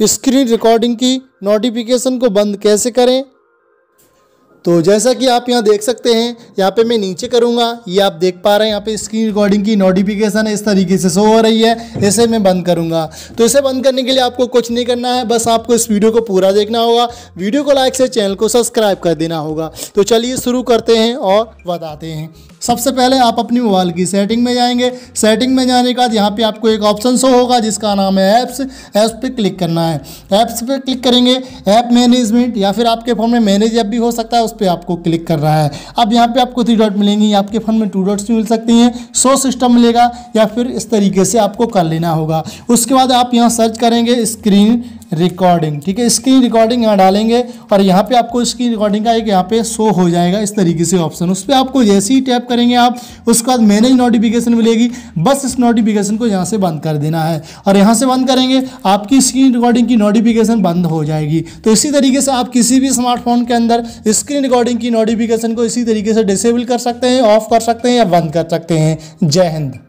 Screen recording की notification को बंद कैसे करें? तो जैसा कि आप यहाँ देख सकते हैं, यहाँ पे मैं नीचे करूँगा। ये आप देख पा रहे हैं, यहाँ पे स्क्रीन रिकॉर्डिंग की नोटिफिकेशन इस तरीके से शो हो रही है। इसे मैं बंद करूँगा। तो इसे बंद करने के लिए आपको कुछ नहीं करना है, बस आपको इस वीडियो को पूरा देखना होगा। वीडियो को लाइक से चैनल को सब्सक्राइब कर देना होगा। तो चलिए शुरू करते हैं और बताते हैं। सबसे पहले आप अपनी मोबाइल की सेटिंग में जाएँगे। सेटिंग में जाने के बाद यहाँ पे आपको एक ऑप्शन शो होगा, जिसका नाम है ऐप्स। ऐप्स पे क्लिक करना है। ऐप्स पे क्लिक करेंगे। ऐप मैनेजमेंट या फिर आपके फ़ोन में मैनेज ऐप भी हो सकता है, उस पर आपको क्लिक कर रहा है। अब यहाँ पे आपको थ्री डॉट मिलेंगी। आपके फ़ोन में टू डॉट्स भी मिल सकती हैं। सो सिस्टम मिलेगा या फिर इस तरीके से आपको कर लेना होगा। उसके बाद आप यहाँ सर्च करेंगे स्क्रीन रिकॉर्डिंग ठीक है? स्क्रीन रिकॉर्डिंग यहाँ डालेंगे और यहाँ पे आपको स्क्रीन रिकॉर्डिंग का एक यहाँ पे शो हो जाएगा इस तरीके से ऑप्शन उस पर आपको जैसे ही टैप करेंगे आप, उसके बाद मैनेज नोटिफिकेशन मिलेगी, बस इस नोटिफिकेशन को यहाँ से बंद कर देना है। और यहाँ से बंद करेंगे, आपकी स्क्रीन रिकॉर्डिंग की नोटिफिकेशन बंद हो जाएगी। तो इसी तरीके से आप किसी भी स्मार्टफ़ोन के अंदर स्क्रीन रिकॉर्डिंग की नोटिफिकेशन को इसी तरीके से डिसेबल कर सकते हैं ऑफ़ कर सकते हैं या बंद कर सकते हैं। जय हिंद।